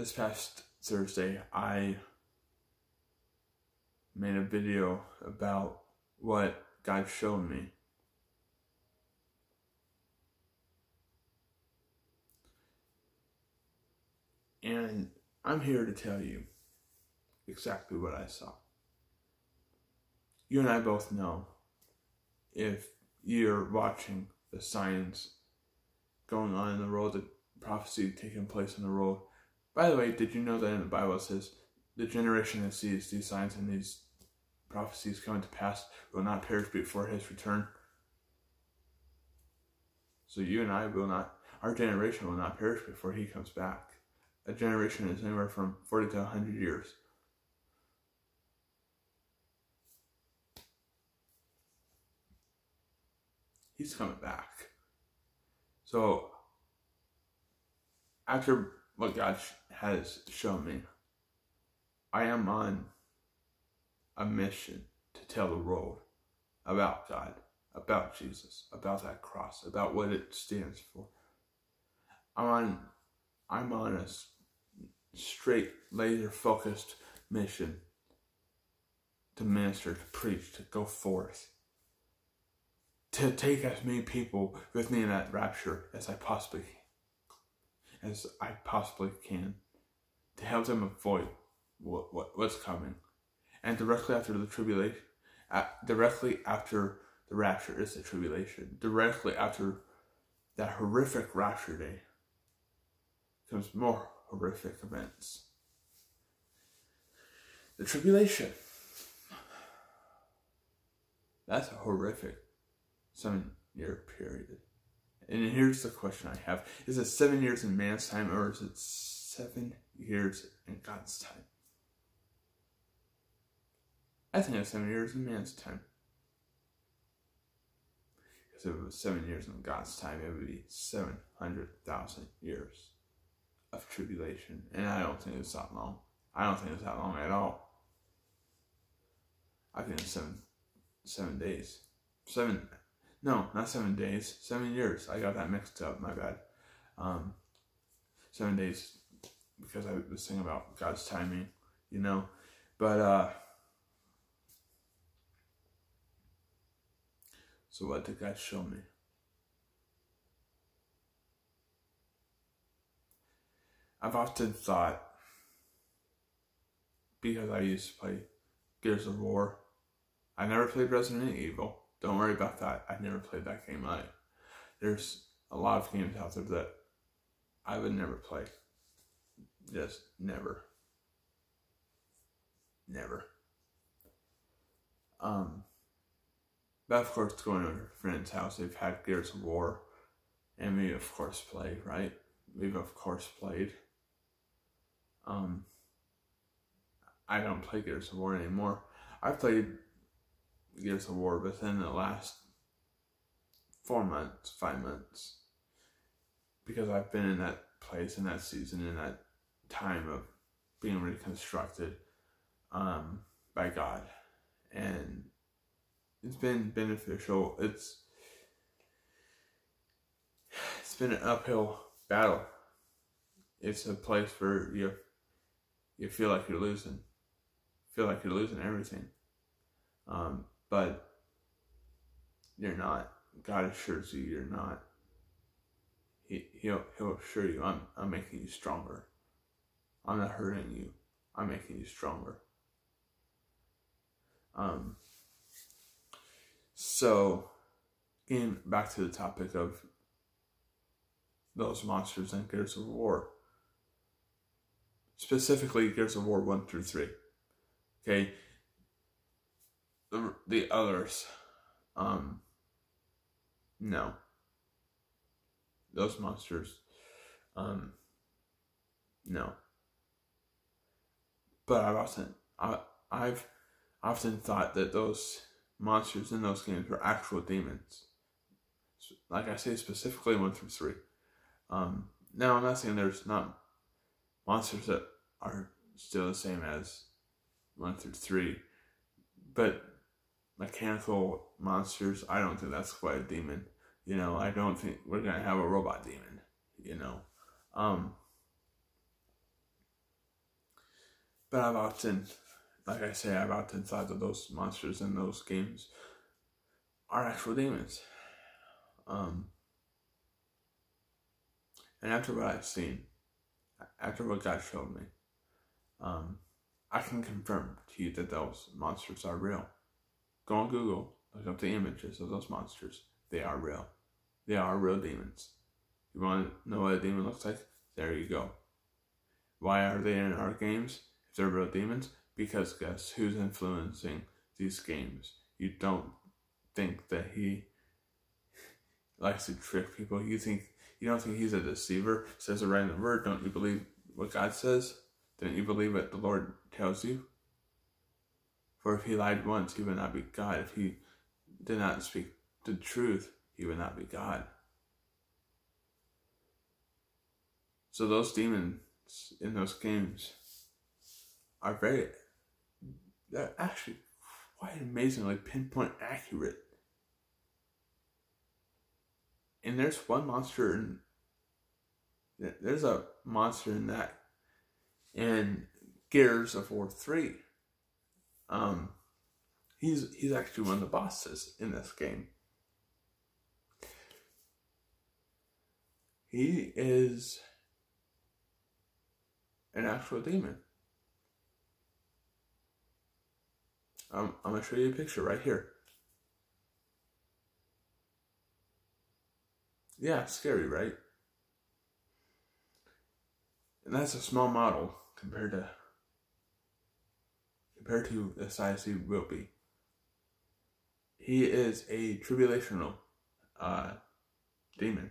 this past Thursday, I made a video about what God showed me. And I'm here to tell you exactly what I saw. You and I both know if you're watching the signs going on in the world, the prophecy taking place in the world. By the way, did you know that in the Bible it says the generation that sees these signs and these prophecies coming to pass will not perish before his return? So you and I will not, our generation will not perish before he comes back. A generation is anywhere from 40 to 100 years. He's coming back. So, after what God has shown me, I am on a mission to tell the world about God, about Jesus, about that cross, about what it stands for. I'm on, I'm on a straight, laser focused mission to minister, to preach, to go forth, to take as many people with me in that rapture as I possibly as I possibly can, to help them avoid what, what what's coming, and directly after the tribulation, uh, directly after the rapture is the tribulation. Directly after that horrific rapture day comes more horrific events. The tribulation. That's a horrific seven year period. And here's the question I have Is it seven years in man's time or is it seven years in God's time? I think it's seven years in man's time. Because if it was seven years in God's time, it would be 700,000 years of tribulation. And I don't think it's that long. I don't think it's that long at all. I think it's seven seven days. Seven no, not seven days. Seven years. I got that mixed up, my bad. Um seven days because I was thinking about God's timing, you know. But uh so what did God show me? I've often thought, because I used to play Gears of War, I never played Resident Evil. Don't worry about that. I never played that game I There's a lot of games out there that I would never play. Just never. Never. Um, but of course, going to friend's house, they've had Gears of War, and we of course play, right? We've of course played. Um, I don't play Gears of War anymore. I played Gears of War within the last four months, five months, because I've been in that place, in that season, in that time of being reconstructed um, by God, and it's been beneficial. It's it's been an uphill battle. It's a place where you you feel like you're losing, feel like you're losing everything. Um, but you're not. God assures you you're not. He, he'll, he'll assure you, I'm, I'm making you stronger. I'm not hurting you. I'm making you stronger. Um, so, getting back to the topic of those monsters and Gears of War specifically Gears of War 1 through 3. Okay? The, the others, um, no. Those monsters, um, no. But I've often, I, I've often thought that those monsters in those games were actual demons. Like I say, specifically 1 through 3. Um, now, I'm not saying there's not monsters that are still the same as one through three, but mechanical monsters, I don't think that's quite a demon. You know, I don't think we're gonna have a robot demon. You know, um, But I've often, like I say, I've often thought that those monsters in those games are actual demons. Um, and after what I've seen, after what God showed me, um, I can confirm to you that those monsters are real. Go on Google, look up the images of those monsters. They are real. They are real demons. You want to know what a demon looks like? There you go. Why are they in our games if they're real demons? Because guess who's influencing these games? You don't think that he likes to trick people. You think you don't think he's a deceiver? Says it right in the word. Don't you believe what God says? Don't you believe what the Lord tells you? For if he lied once, he would not be God. If he did not speak the truth, he would not be God. So those demons in those games are very, they're actually quite amazingly pinpoint accurate. And there's one monster in, there's a monster in that, in Gears of War 3. Um, he's, he's actually one of the bosses in this game. He is an actual demon. I'm, I'm going to show you a picture right here. Yeah, scary, right? And that's a small model compared to compared to the size he will be. He is a tribulational uh, demon.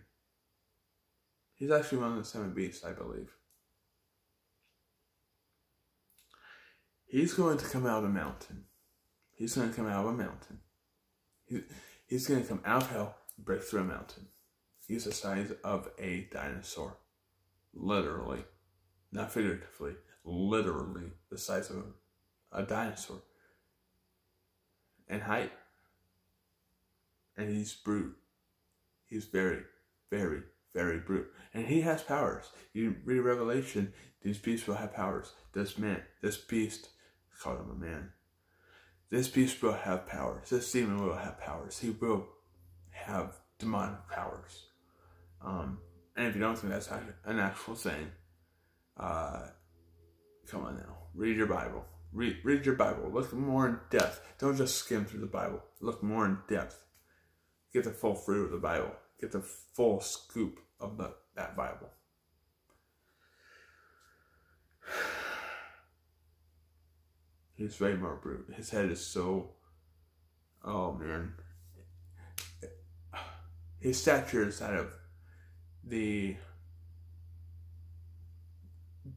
He's actually one of the seven beasts, I believe. He's going to come out of a mountain. He's going to come out of a mountain. He, he's going to come out of hell and break through a mountain. He's the size of a dinosaur. Literally. Not figuratively. Literally the size of a, a dinosaur. And height. And he's brute. He's very, very, very brute. And he has powers. You read Revelation, these beasts will have powers. This man, this beast call him a man. This beast will have powers. This demon will have powers. He will have demonic powers. Um, and if you don't think that's an actual thing, uh, come on now, read your Bible. Read, read your Bible. Look more in depth. Don't just skim through the Bible. Look more in depth. Get the full fruit of the Bible. Get the full scoop of the, that Bible. He's way more brute. His head is so. Oh man. His stature is that of the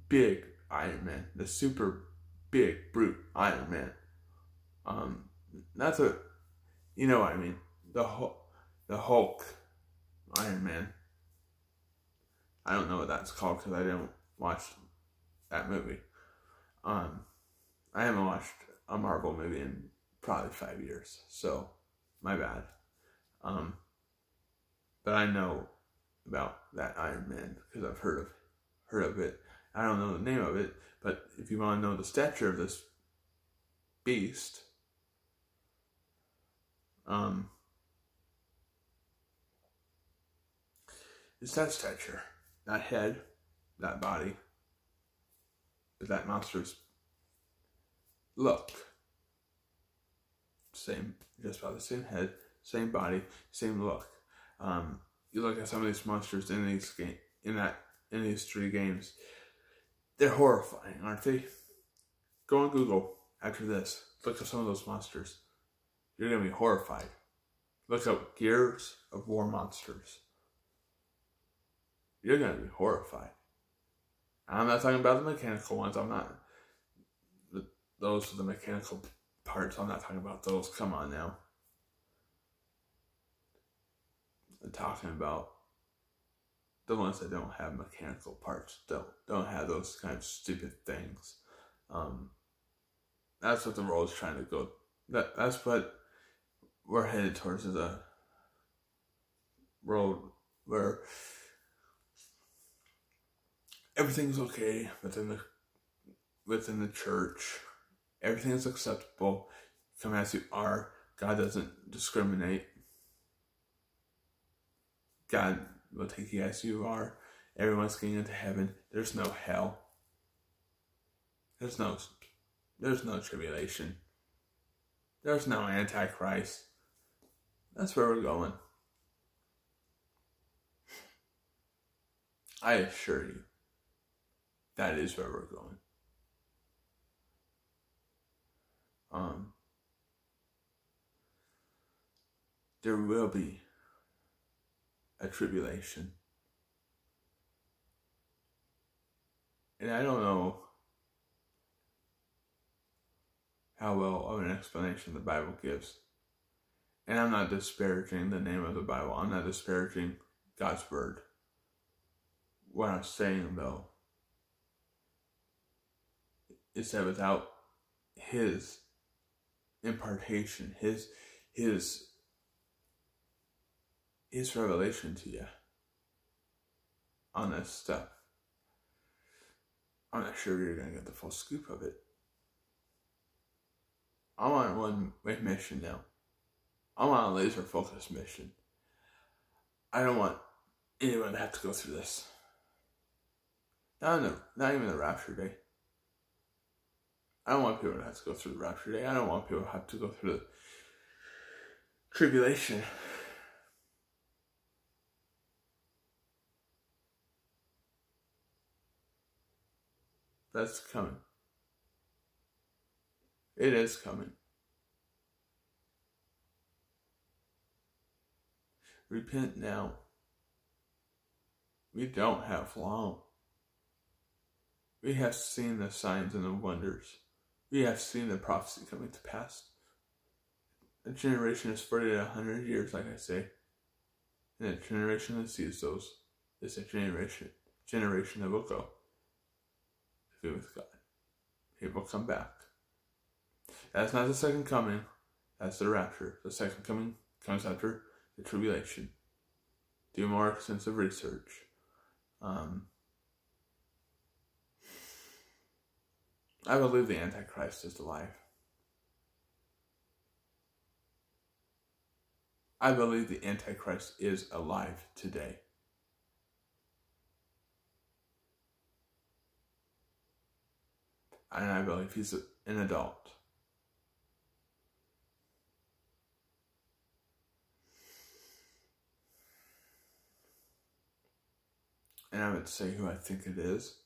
big Iron Man, the super big brute Iron Man. Um, that's a, you know what I mean. The Hulk, the Hulk Iron Man. I don't know what that's called because I didn't watch that movie. Um, I haven't watched a Marvel movie in probably five years, so my bad. Um, but I know about that Iron Man because I've heard of heard of it. I don't know the name of it, but if you want to know the stature of this beast, um, it's that stature, that head, that body, but that monster's look. Same, just about the same head, same body, same look. Um, you look at some of these monsters in these game, in that in these three games, they're horrifying, aren't they? Go on Google after this. Look at some of those monsters. You're gonna be horrified. Look up Gears of War monsters. You're gonna be horrified. I'm not talking about the mechanical ones. I'm not those are the mechanical parts. I'm not talking about those. Come on now. I'm talking about the ones that don't have mechanical parts. Don't don't have those kind of stupid things. Um, that's what the world is trying to go. That that's what we're headed towards is a world where everything's okay, within the within the church. Everything is acceptable. Come as you are. God doesn't discriminate. God will take you as you are. Everyone's getting into heaven. There's no hell. There's no there's no tribulation. There's no antichrist. That's where we're going. I assure you, that is where we're going. Um, there will be a tribulation. And I don't know how well of an explanation the Bible gives. And I'm not disparaging the name of the Bible, I'm not disparaging God's Word. What I'm saying, though, is that without His impartation, His His His revelation to you Honest stuff, I'm not sure you're gonna get the full scoop of it. I'm on one mission now. I'm on a laser focused mission. I don't want anyone to have to go through this. Not, the, not even the rapture day. I don't want people to have to go through the rapture day. I don't want people to have to go through the tribulation. That's coming. It is coming. Repent now. We don't have long. We have seen the signs and the wonders. We have seen the prophecy coming to pass. A generation is 40 to 100 years, like I say. And a generation that sees those is a generation, generation that will go be with God. He will come back. That's not the second coming. That's the rapture. The second coming comes after the tribulation. Do more extensive research. Um, I believe the Antichrist is alive. I believe the Antichrist is alive today. And I believe he's an adult. And I would say who I think it is.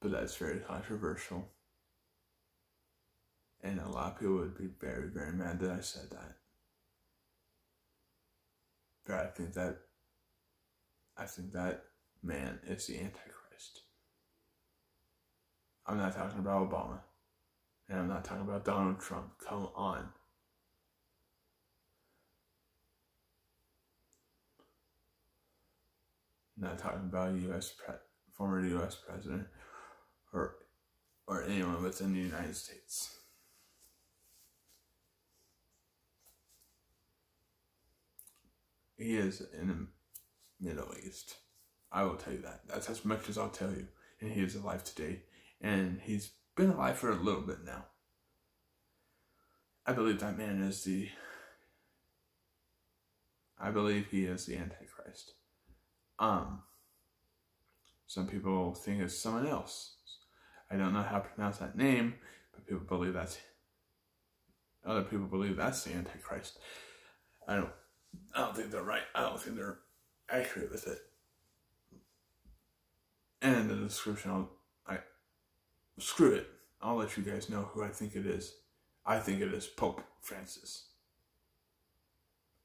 But that's very controversial. And a lot of people would be very, very mad that I said that. But I think that I think that man is the Antichrist. I'm not talking about Obama. And I'm not talking about Donald Trump. Come on. I'm not talking about U.S. Pre- former U.S. president or or anyone within the United States. He is in the Middle East. I will tell you that. That's as much as I'll tell you. And he is alive today. And he's been alive for a little bit now. I believe that man is the. I believe he is the Antichrist. Um. Some people think it's someone else. I don't know how to pronounce that name, but people believe that's other people believe that's the Antichrist. I don't I don't think they're right. I don't think they're accurate with it. And in the description I'll I screw it. I'll let you guys know who I think it is. I think it is Pope Francis.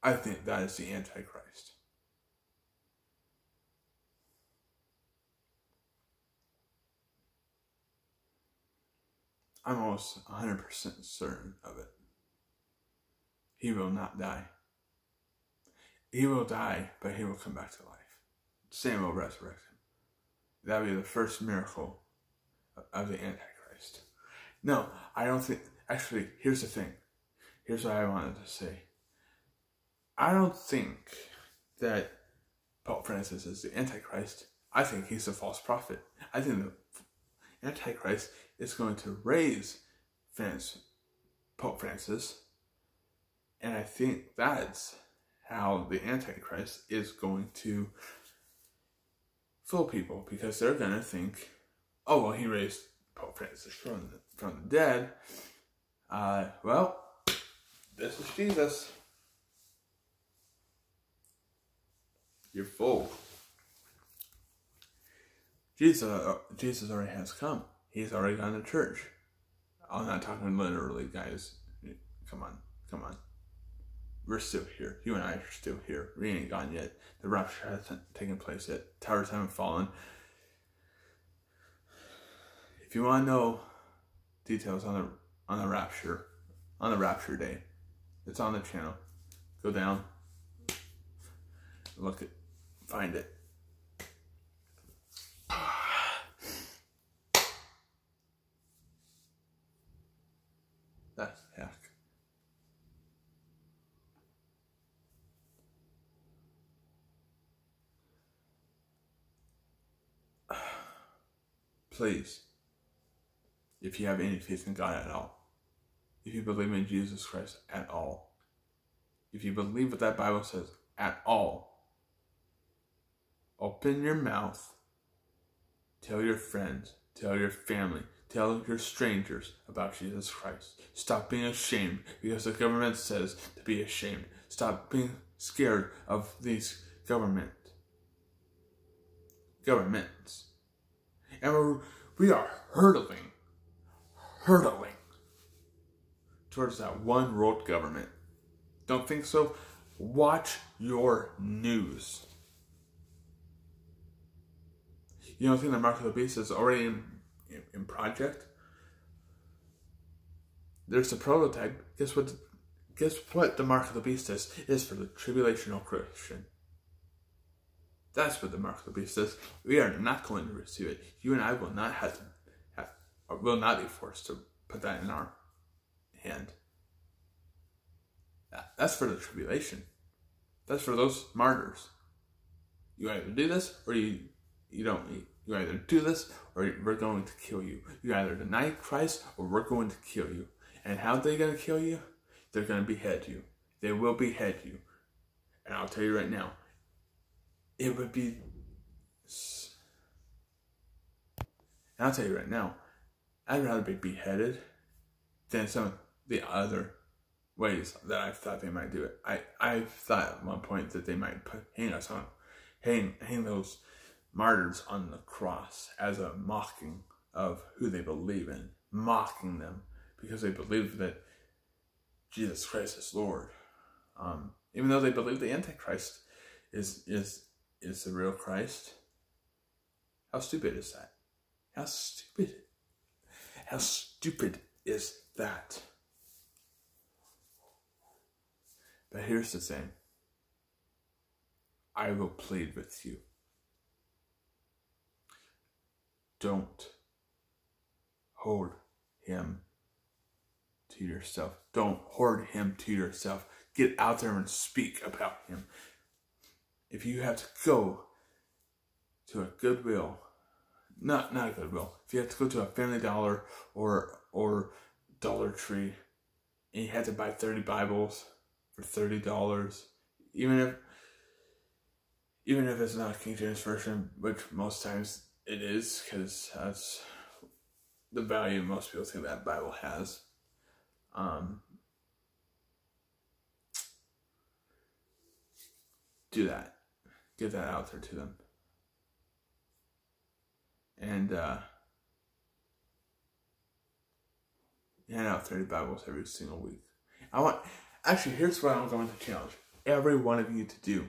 I think that is the Antichrist. I'm almost 100% certain of it. He will not die. He will die, but he will come back to life. Same will. That will be the first miracle of the Antichrist. No, I don't think. Actually, here's the thing. Here's what I wanted to say. I don't think that Pope Francis is the Antichrist. I think he's a false prophet. I think the Antichrist is going to raise Francis, Pope Francis, and I think that's how the Antichrist is going to fool people because they're to think, oh, well, he raised Pope Francis from the, from the dead. Uh, well, this is Jesus. You're full. Jesus, uh, Jesus already has come. He's already gone to church. I'm not talking literally, guys. Come on, come on. We're still here. You and I are still here. We ain't gone yet. The rapture hasn't taken place yet. Towers haven't fallen. If you want to know details on the on the rapture, on the rapture day, it's on the channel. Go down, look it, find it. That's heck. Please, if you have any faith in God at all, if you believe in Jesus Christ at all, if you believe what that Bible says at all, open your mouth, tell your friends, tell your family, tell your strangers about Jesus Christ. Stop being ashamed because the government says to be ashamed. Stop being scared of these government governments. And we're, we are hurtling, hurtling towards that one world government. Don't think so? Watch your news. You don't think the mark of the beast is already in, in, in project? There's a prototype. Guess what? Guess what the mark of the beast is? Is for the tribulational Christian. That's what the mark of the beast is. We are not going to receive it. You and I will not have to have, or will not be forced to put that in our hand. That's for the tribulation. That's for those martyrs. You either do this or you you don't. You either do this or we're going to kill you. You either deny Christ or we're going to kill you. And how are they going to kill you? They're going to behead you. They will behead you. And I'll tell you right now, it would be. And I'll tell you right now, I'd rather be beheaded than some of the other ways that I thought they might do it. I, I thought at one point that they might put hang us on hang hang those martyrs on the cross as a mocking of who they believe in, mocking them because they believe that Jesus Christ is Lord. Um, even though they believe the Antichrist is is is the real Christ. How stupid is that? How stupid? How stupid is that? But here's the thing I will plead with you. Don't hold him to yourself. Don't hoard him to yourself. Get out there and speak about him. If you have to go to a Goodwill, not not a Goodwill, if you have to go to a Family Dollar or or Dollar Tree, and you had to buy thirty Bibles for thirty dollars, even if even if it's not King James version, which most times it is, because that's the value most people think that Bible has. Um, do that. Get that out there to them. And uh, hand out 30 Bibles every single week. I want, actually, here's what I'm going to challenge every one of you to do.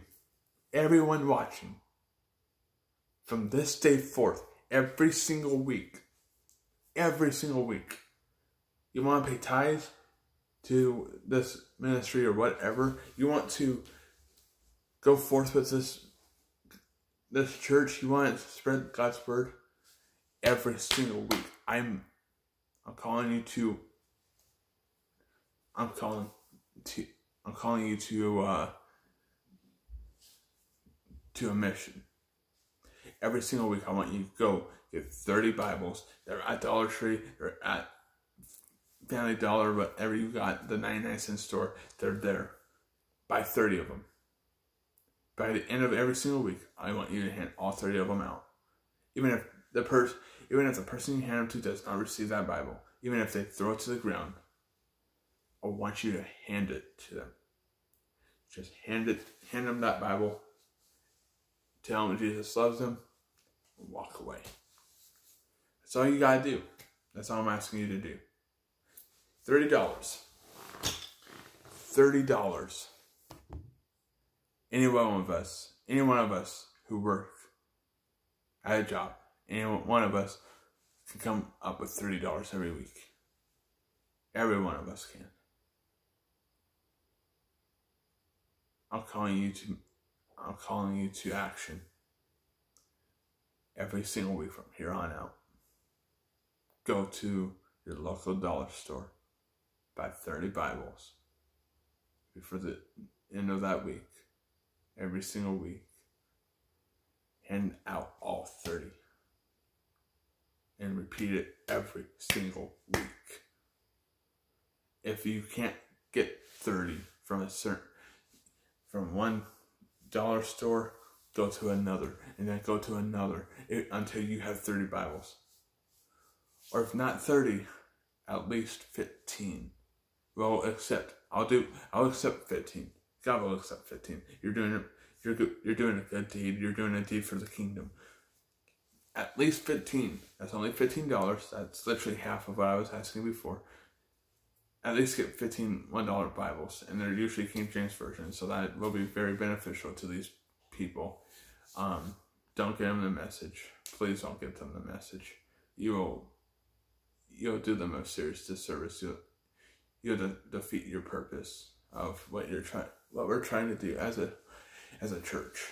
Everyone watching. From this day forth, every single week. Every single week. You want to pay tithes to this ministry or whatever. You want to go forth with this this church. You want to spread God's word every single week. I'm I'm calling you to I'm calling to I'm calling you to uh to a mission. every single week, I want you to go get 30 Bibles. They're at Dollar Tree, they're at Family Dollar, whatever you got, the 99 cent store, they're there. Buy 30 of them. By the end of every single week, I want you to hand all 30 of them out. Even if the person, even if the person you hand them to does not receive that Bible, even if they throw it to the ground, I want you to hand it to them. Just hand it, hand them that Bible. Tell them Jesus loves them. And walk away. That's all you gotta do. That's all I'm asking you to do. $30. $30. Any one of us, any one of us who work at a job, any one of us can come up with $30 every week. Every one of us can. I'm calling you to I'm calling you to action every single week from here on out. Go to your local dollar store buy 30 Bibles before the end of that week, every single week. Hand out all 30 and repeat it every single week. If you can't get 30 from a certain from one dollar store, go to another and then go to another until you have 30 Bibles. Or if not 30, at least 15 Well, accept. I'll do. I'll accept fifteen. God will accept fifteen. You're doing it. You're good. You're doing a good deed. You're doing a deed for the kingdom. At least fifteen. That's only fifteen dollars. That's literally half of what I was asking before. At least get 15 one dollar Bibles, and they're usually King James version, so that will be very beneficial to these people. Um, don't get them the message. Please don't get them the message. You will you'll do them a serious disservice. You'll you to defeat your purpose of what you're trying what we're trying to do as a as a church.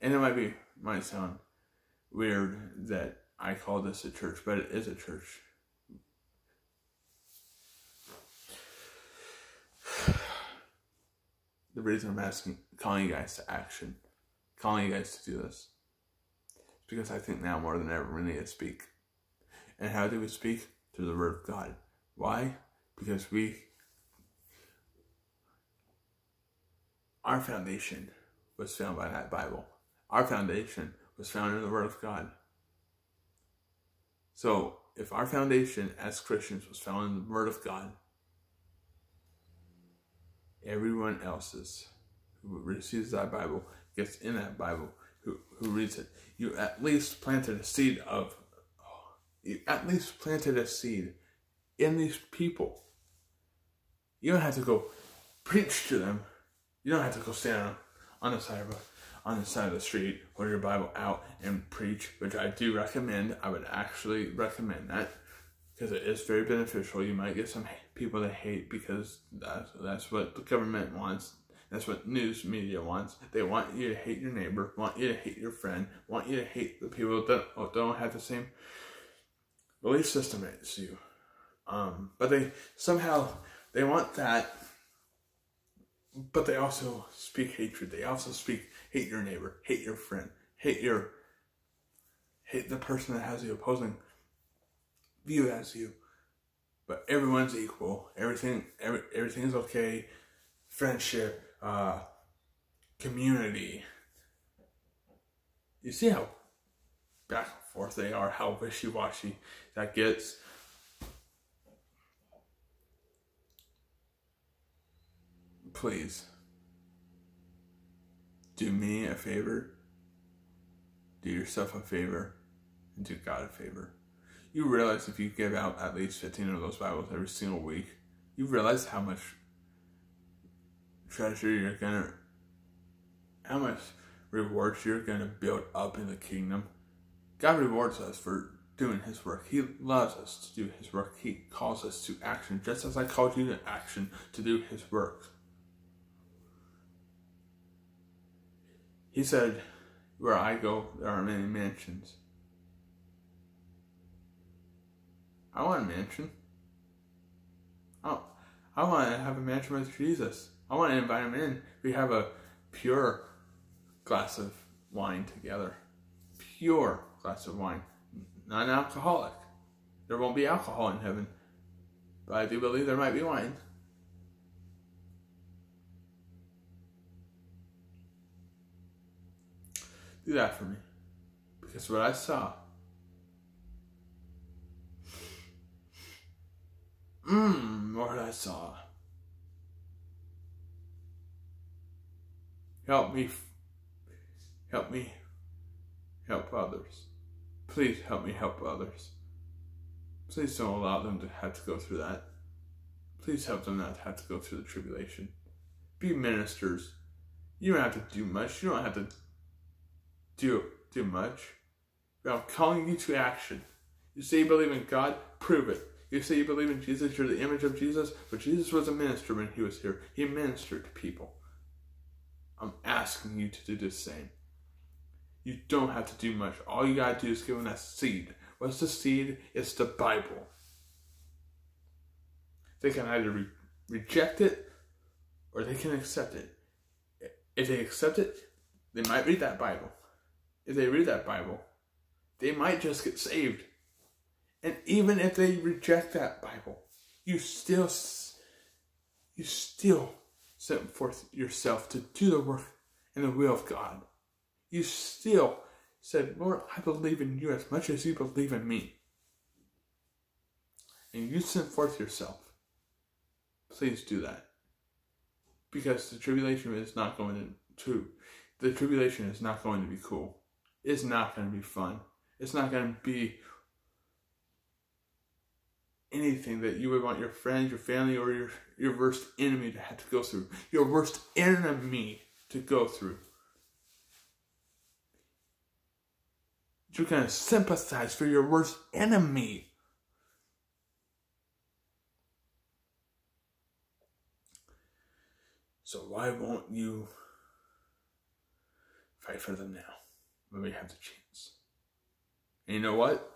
And it might be might sound weird that I call this a church, but it is a church. The reason I'm asking calling you guys to action, calling you guys to do this, is because I think now more than ever we need to speak. And how do we speak? Through the word of God. Why? because we our foundation was found by that Bible. Our foundation was found in the Word of God. So, if our foundation as Christians was found in the Word of God, everyone else's who receives that Bible gets in that Bible, who, who reads it, you at least planted a seed of, you at least planted a seed in these people. You don't have to go preach to them. You don't have to go stand on the side of a, on the side of the street, hold your Bible out and preach, which I do recommend. I would actually recommend that because it is very beneficial. You might get some people that hate because that's that's what the government wants. That's what news media wants. They want you to hate your neighbor, want you to hate your friend, want you to hate the people that don't have the same belief system as you. Um, but they somehow they want that, but they also speak hatred. They also speak hate your neighbor, hate your friend, hate your hate the person that has the opposing view as you. But everyone's equal. Everything every, everything is okay. Friendship, uh, community. You see how back and forth they are, how wishy washy that gets. Please do me a favor, do yourself a favor, and do God a favor. You realize if you give out at least 15 of those Bibles every single week, you realize how much treasure you're gonna, how much rewards you're gonna build up in the kingdom. God rewards us for doing His work. He loves us to do His work. He calls us to action, just as I called you to action to do His work. He said, Where I go, there are many mansions. I want a mansion. Oh, I want to have a mansion with Jesus. I want to invite him in. We have a pure glass of wine together. pure glass of wine, non alcoholic. There won't be alcohol in heaven, but I do believe there might be wine. Do that for me. Because what I saw. Mmm, what I saw. Help me. Help me. Help others. Please help me help others. Please don't allow them to have to go through that. Please help them not have to go through the tribulation. Be ministers. You don't have to do much. You don't have to do do much. I'm calling you to action. You say you believe in God, prove it. You say you believe in Jesus, you're the image of Jesus, but Jesus was a minister when he was here. He ministered to people. I'm asking you to do the same. You don't have to do much. All you gotta do is give them that seed. What's the seed? It's the Bible. They can either re- reject it or they can accept it. If they accept it, they might read that Bible. If they read that Bible, they might just get saved. And even if they reject that Bible, you still you still set forth yourself to do the work and the will of God. You still said, Lord, I believe in you as much as you believe in me. And you sent forth yourself. Please do that. Because the tribulation is not going to, the tribulation is not going to be cool. It's not going to be fun. It's not going to be anything that you would want your friends, your family, or your, your worst enemy to have to go through. Your worst enemy to go through. You're going to sympathize for your worst enemy. So why won't you fight for them now when we have the chance? And you know what?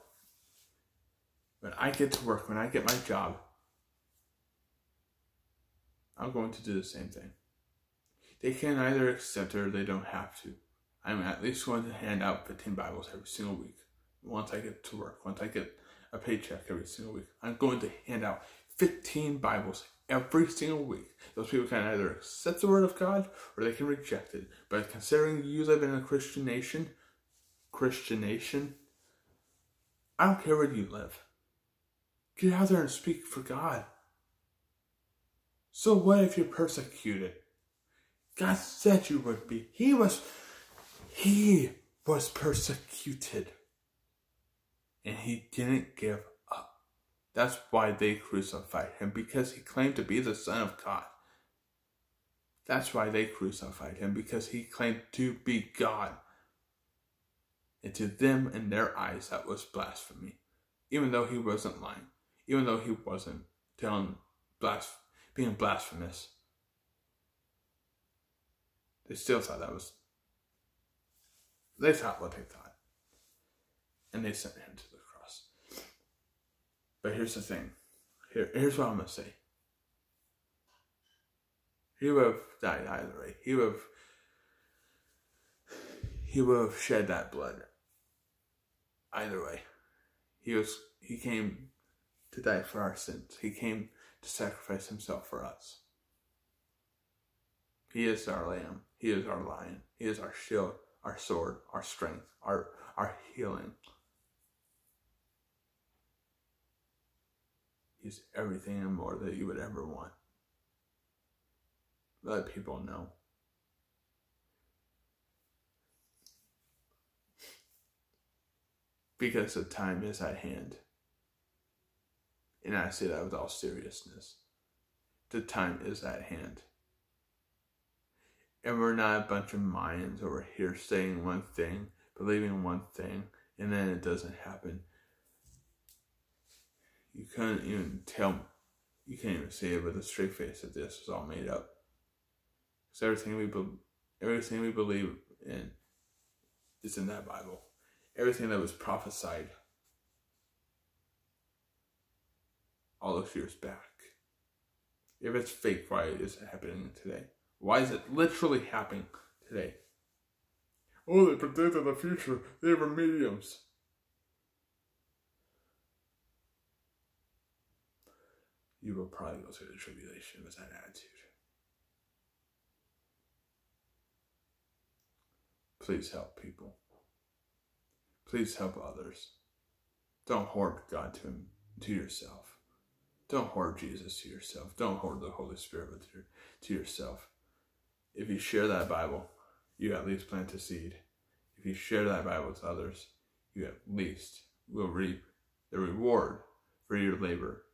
When I get to work, when I get my job, I'm going to do the same thing. They can either accept it or they don't have to. I'm at least going to hand out 15 Bibles every single week. Once I get to work, once I get a paycheck every single week, I'm going to hand out 15 Bibles every single week. Those people can either accept the Word of God or they can reject it. But considering you live in a Christian nation, Christian nation, I don't care where you live. Get out there and speak for God. So what if you're persecuted? God said you would be. He was he was persecuted. And he didn't give up. That's why they crucified him, because he claimed to be the Son of God. That's why they crucified him, because he claimed to be God. And to them, in their eyes, that was blasphemy. Even though he wasn't lying, even though he wasn't telling blas- being blasphemous, they still thought that was they thought what they thought. And they sent him to the cross. But here's the thing. Here, here's what I'm going to say. He would have died either way. He would have, he would have shed that blood. Either way. He was he came to die for our sins. He came to sacrifice himself for us. He is our lamb. He is our lion. He is our shield our sword, our strength, our, our healing. He's everything and more that you would ever want. Let people know. Because the time is at hand. And I say that with all seriousness. The time is at hand. And we're not a bunch of Mayans over here saying one thing, believing one thing, and then it doesn't happen. You couldn't even tell, you can't even say it with a straight face that this is all made up. Because everything we, be, everything we believe in is in that Bible. Everything that was prophesied all those years back. If it's fake, why is it happening today? Why is it literally happening today? Oh, they predicted the future. They were mediums. You will probably go through the tribulation with that attitude. Please help people. Please help others. Don't hoard God to, him, to yourself. Don't hoard Jesus to yourself. Don't hoard the Holy Spirit with your, to yourself. If you share that Bible, you at least plant a seed. If you share that Bible with others, you at least will reap the reward for your labor.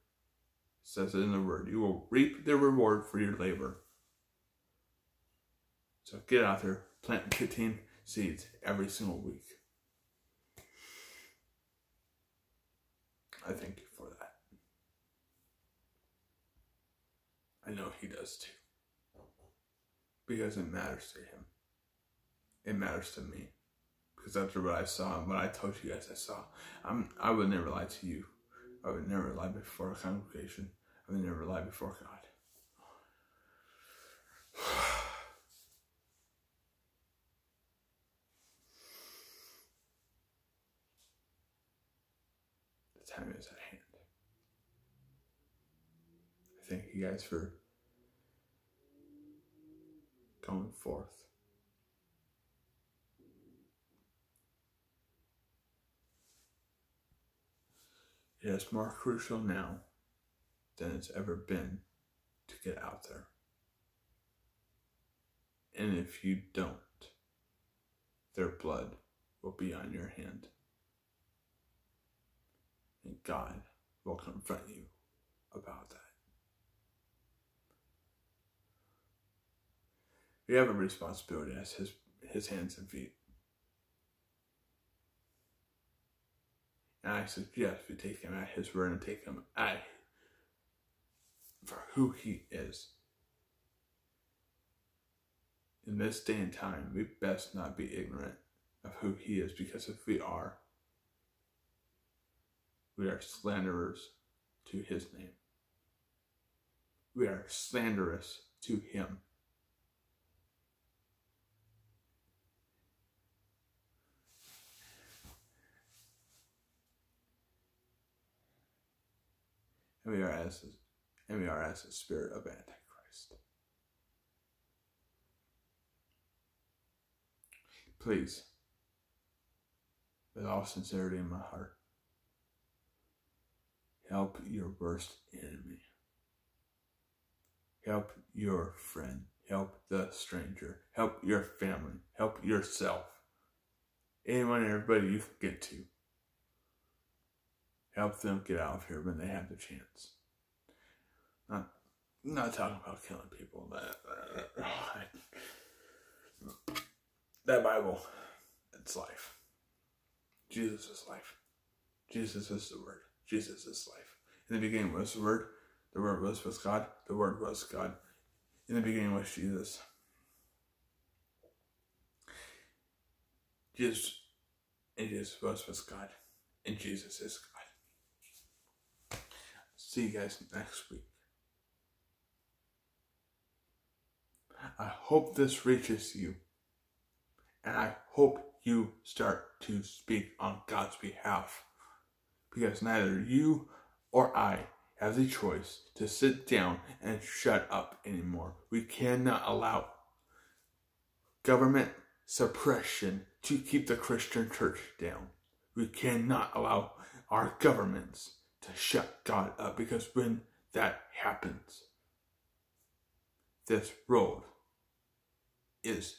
It says it in the word. You will reap the reward for your labor. So get out there, plant 15 seeds every single week. I thank you for that. I know he does too. Because it matters to him. It matters to me. Because after what I saw and what I told you guys I saw, I'm I would never lie to you. I would never lie before a congregation. I would never lie before God. the time is at hand. I thank you guys for going forth. It is more crucial now than it's ever been to get out there. And if you don't, their blood will be on your hand. And God will confront you about that. We have a responsibility as his, his hands and feet. And I suggest we take him at his word and take him at for who he is. In this day and time, we best not be ignorant of who he is because if we are, we are slanderers to his name. We are slanderous to him. We are as the spirit of Antichrist. Please, with all sincerity in my heart, help your worst enemy. Help your friend. Help the stranger. Help your family. Help yourself. Anyone and everybody you can get to help them get out of here when they have the chance. Not, not talking about killing people. That, uh, that Bible, it's life. Jesus is life. Jesus is the Word. Jesus is life. In the beginning was the Word. The Word was with God. The Word was God. In the beginning was Jesus. Jesus, and Jesus was with God, and Jesus is God. See you guys next week. I hope this reaches you. And I hope you start to speak on God's behalf. Because neither you or I have the choice to sit down and shut up anymore. We cannot allow government suppression to keep the Christian church down. We cannot allow our governments to shut God up because when that happens, this road is